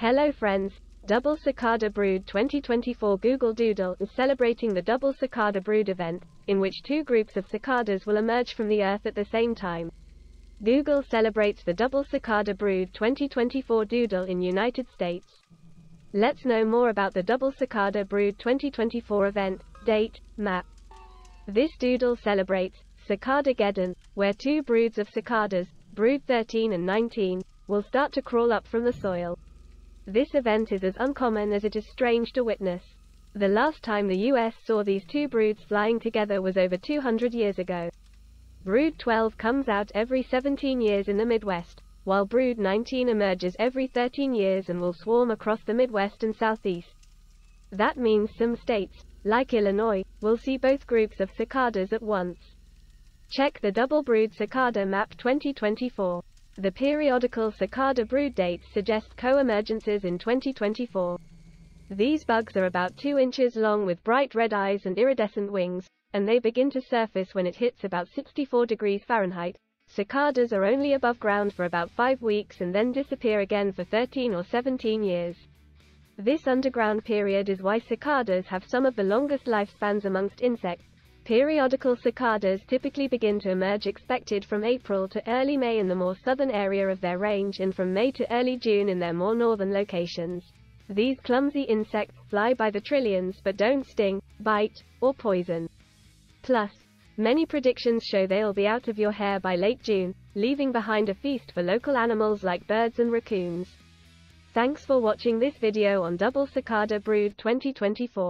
Hello friends, Double Cicada Brood 2024 Google Doodle is celebrating the Double Cicada Brood event, in which two groups of cicadas will emerge from the Earth at the same time. Google celebrates the Double Cicada Brood 2024 Doodle in United States. Let's know more about the Double Cicada Brood 2024 event, date, map. This doodle celebrates Cicada-geddon, where two broods of cicadas, brood 13 and 19, will start to crawl up from the soil. This event is as uncommon as it is strange to witness. The last time the US saw these two broods flying together was over 200 years ago. Brood 12 comes out every 17 years in the Midwest, while Brood 19 emerges every 13 years and will swarm across the Midwest and Southeast. That means some states, like Illinois, will see both groups of cicadas at once. Check the Double Brood Cicada Map 2024. The periodical cicada brood dates suggest co-emergences in 2024. These bugs are about 2 inches long with bright red eyes and iridescent wings, and they begin to surface when it hits about 64 degrees Fahrenheit. Cicadas are only above ground for about 5 weeks and then disappear again for 13 or 17 years. This underground period is why cicadas have some of the longest lifespans amongst insects, Periodical cicadas typically begin to emerge expected from April to early May in the more southern area of their range and from May to early June in their more northern locations. These clumsy insects fly by the trillions but don't sting, bite, or poison. Plus, many predictions show they'll be out of your hair by late June, leaving behind a feast for local animals like birds and raccoons. Thanks for watching this video on Double Cicada Brood 2024.